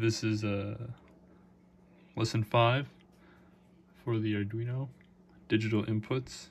This is uh, lesson 5 for the Arduino digital inputs.